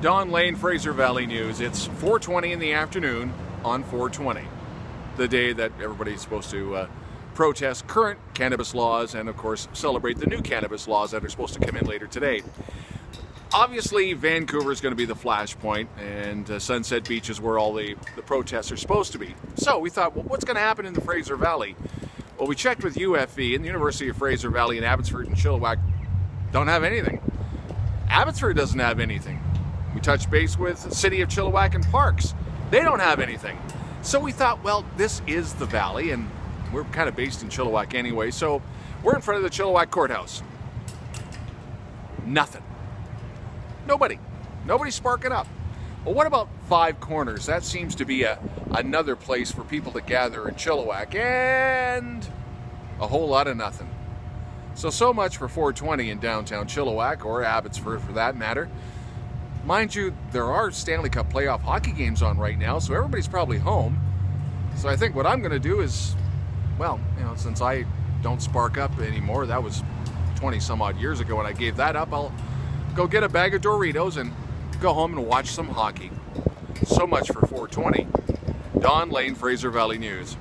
Don Lane, Fraser Valley News. It's 4:20 in the afternoon on 420, the day that everybody's supposed to uh, protest current cannabis laws and, of course, celebrate the new cannabis laws that are supposed to come in later today. Obviously, Vancouver is going to be the flashpoint, and uh, Sunset Beach is where all the, the protests are supposed to be. So we thought, well, what's going to happen in the Fraser Valley? Well, we checked with UFV, and the University of Fraser Valley and Abbotsford and Chilliwack don't have anything. Abbotsford doesn't have anything. We touched base with the City of Chilliwack and Parks. They don't have anything. So we thought, well, this is the valley, and we're kind of based in Chilliwack anyway, so we're in front of the Chilliwack Courthouse. Nothing. Nobody. Nobody's sparking up. Well, what about Five Corners? That seems to be a, another place for people to gather in Chilliwack, and a whole lot of nothing. So, so much for 420 in downtown Chilliwack, or Abbotsford for that matter. Mind you, there are Stanley Cup playoff hockey games on right now, so everybody's probably home. So I think what I'm going to do is, well, you know, since I don't spark up anymore, that was 20 some odd years ago when I gave that up, I'll go get a bag of Doritos and go home and watch some hockey. So much for 420. Don Lane, Fraser Valley News.